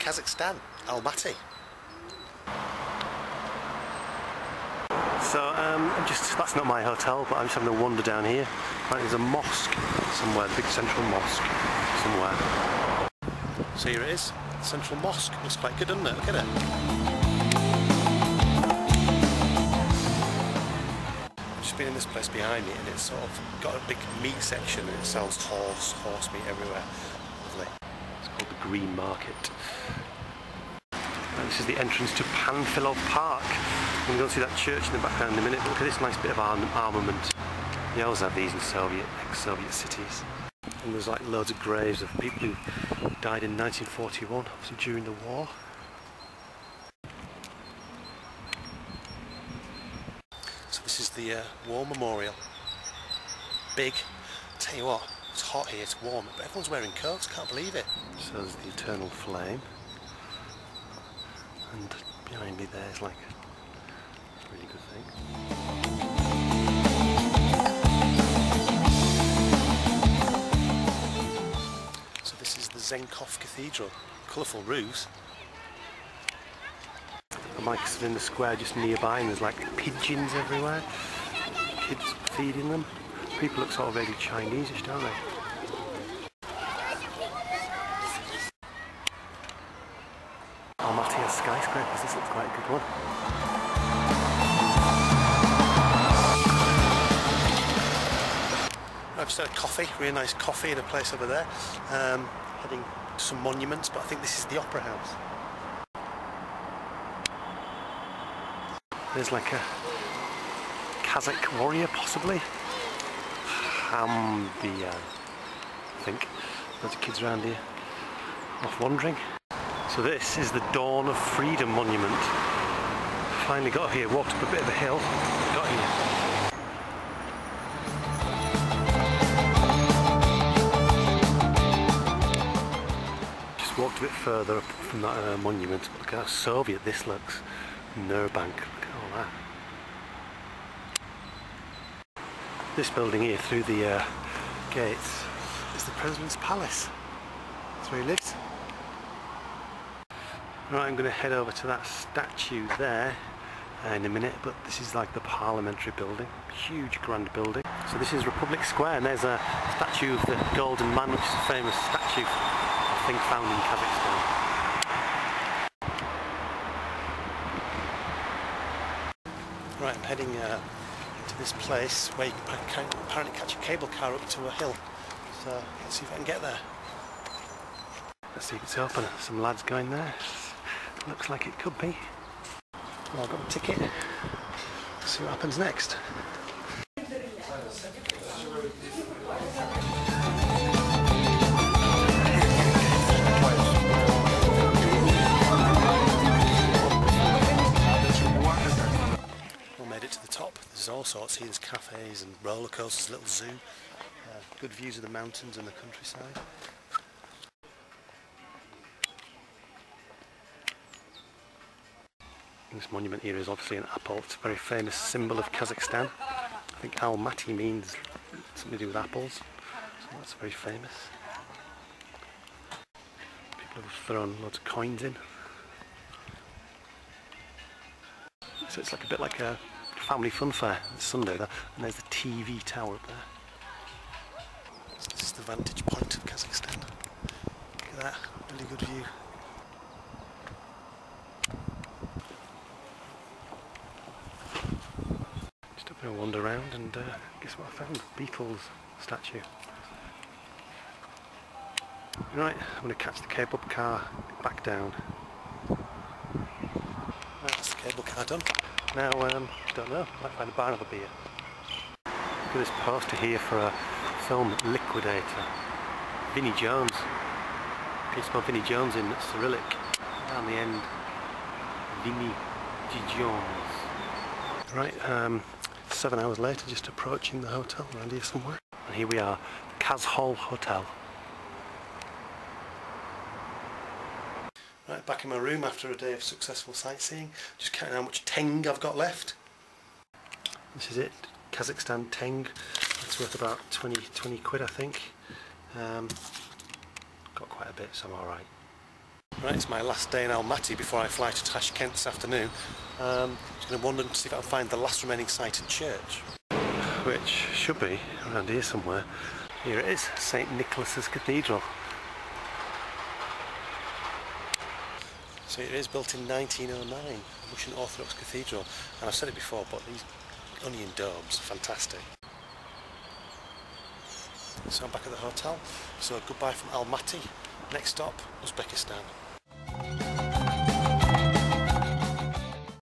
Kazakhstan, Almaty. So um, I'm just that's not my hotel, but I'm just having a wander down here. Right, there's a mosque somewhere, the big central mosque somewhere. So here it is, Central Mosque. Looks quite good, doesn't it? Look at it. I've just been in this place behind me and it's sort of got a big meat section and it sells horse, horse meat everywhere. Called the Green Market. And this is the entrance to Panfilov Park. We're going to see that church in the background in a minute, but look at this nice bit of arm armament. You always have these in Soviet, ex-Soviet cities. And there's like loads of graves of people who died in 1941, obviously during the war. So this is the uh, War Memorial. Big. Tell you what, hot here, it's warm, but everyone's wearing coats, can't believe it. So there's the eternal flame. And behind me there's like a really good thing. So this is the Zenkov Cathedral. Colourful roofs. I'm like stood in the square just nearby and there's like pigeons everywhere. Kids feeding them. People look sort of vaguely Chinese-ish, don't they? Had a coffee, really nice coffee in a place over there. Um, heading to some monuments, but I think this is the Opera House. There's like a Kazakh warrior, possibly. Hambian, I think. Loads of kids around here, off wandering. So this is the Dawn of Freedom Monument. Finally got here, walked up a bit of a hill, got here. A bit further up from that uh, monument. Look how Soviet this looks. Nurbank, look at all that. This building here through the uh, gates is the President's Palace. That's where he lives. Right, I'm going to head over to that statue there in a minute, but this is like the parliamentary building, huge grand building. So this is Republic Square and there's a statue of the Golden Man, which is a famous statue, Found in Kazakhstan. Right, I'm heading uh, to this place where you can apparently catch a cable car up to a hill. So let's see if I can get there. Let's see if it's open. Some lads going there. Looks like it could be. Well, I've got a ticket. see what happens next. All sorts here. There's cafes and roller coasters, a little zoo. Uh, good views of the mountains and the countryside. This monument here is obviously an apple. It's a very famous symbol of Kazakhstan. I think Almaty means something to do with apples. So that's very famous. People have thrown loads of coins in. So it's like a bit like a family fun fair. It's Sunday there. And there's the TV tower up there. This is the vantage point of Kazakhstan. Look at that, really good view. Just having a wander around and uh, guess what I found? Beatles statue. Right, I'm going to catch the cable car back down. That's the cable car done. Now, um, don't know, might find a bar of a beer. Look at this poster here for a film Liquidator. Vinnie Jones. Can you Vinnie Jones in Cyrillic? Down the end, Vinnie. Jones. Right, um, seven hours later, just approaching the hotel around here somewhere. And here we are, Kaz Hall Hotel. Right, back in my room after a day of successful sightseeing. Just counting how much teng I've got left. This is it, Kazakhstan Teng. It's worth about 20, 20 quid, I think. Um, got quite a bit, so I'm alright. Right, it's my last day in Almaty before I fly to Tashkent this afternoon. Um, just going to wander and see if I can find the last remaining sighted church. Which should be around here somewhere. Here it is, St Nicholas's Cathedral. So it is built in 1909, Russian Orthodox Cathedral. And I've said it before, but these onion domes are fantastic. So I'm back at the hotel. So goodbye from Almaty. Next stop, Uzbekistan.